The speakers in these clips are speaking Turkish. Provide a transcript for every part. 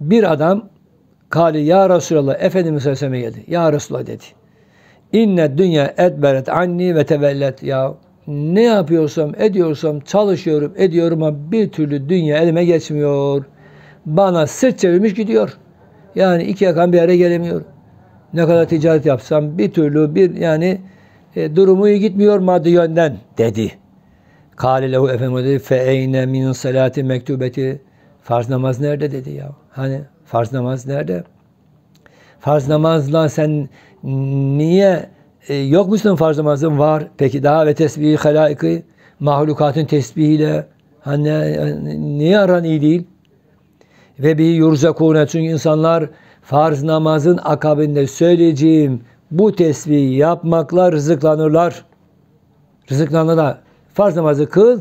Bir adam Kali ya Resulallah Efendimiz Aleyhisselam'a geldi. Ya Resulallah dedi. İnne dünya etberet anni ve tevellet. Ya ne yapıyorsam ediyorsam çalışıyorum ediyorum ama bir türlü dünya elime geçmiyor. Bana sırt çevirmiş gidiyor. Yani iki yakan bir yere gelemiyor. Ne kadar ticaret yapsam bir türlü bir yani e, durumu iyi gitmiyor maddi yönden dedi. Kâle lehu efendim dedi fe eyne min salati mektubeti farz namaz nerede dedi ya. Hani farz namaz nerede? Farz namazla sen niye e, yok musun farz namazın? Var. Peki daha ve tesbihi halaiki mahlukatın tesbihiyle hani niye aran iyi değil? Ve bir yurzakune çünkü insanlar farz namazın akabinde söyleyeceğim bu tesbihi yapmakla rızıklanırlar. Rızıklanırlar. Farz namazı kıl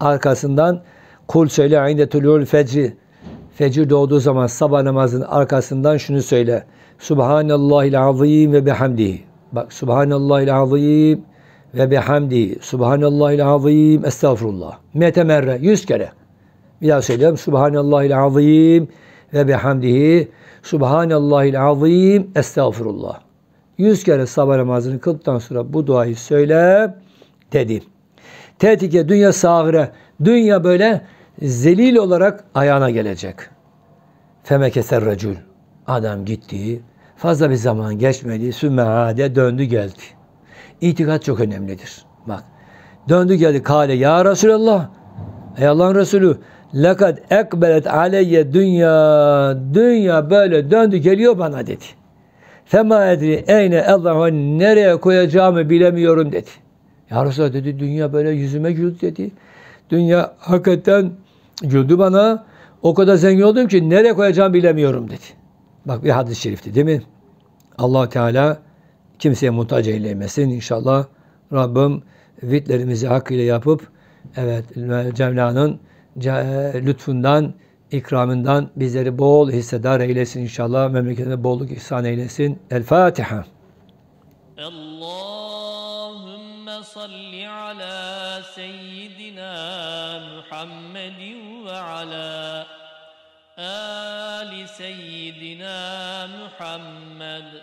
arkasından kul söyle inde tulul fecri fecir doğduğu zaman sabah namazının arkasından şunu söyle. Subhanallahil azim ve bihamdihi. Bak Subhanallahil azim ve bihamdihi. Subhanallahil azim. Estağfurullah. Metemerre. Yüz kere. Bir daha söyleyeyim. Subhanallahil azim ve bihamdihi. Subhanallahil azim. Estağfurullah. Yüz kere sabah namazını kıldıktan sonra bu duayı söyle dedi. Tehdike dünya sağire. Dünya böyle zelil olarak ayağına gelecek. Femekeser racul. Adam gitti. Fazla bir zaman geçmedi. Sümmehade döndü geldi. İtikat çok önemlidir. Bak. Döndü geldi. Kale ya Resulallah. Ey Allah'ın Resulü. Lekad ekbelet aleyye dünya. Dünya böyle döndü geliyor bana dedi. Fema edri eyne Allah'ı nereye koyacağımı bilemiyorum dedi. Ya Resulallah dedi dünya böyle yüzüme güldü dedi. Dünya hakikaten güldü bana. O kadar zengin oldum ki nereye koyacağımı bilemiyorum dedi. Bak bir hadis-i şerifti değil mi? allah Teala kimseye muhtaç eylemesin. İnşallah Rabbim vitlerimizi hakkıyla yapıp evet Cevla'nın lütfundan, ikramından bizleri bol hissedar eylesin inşallah. Memleketine bolluk ihsan eylesin. El Fatiha. اللهم صل على سيدنا محمد وعلى آل سيدنا محمد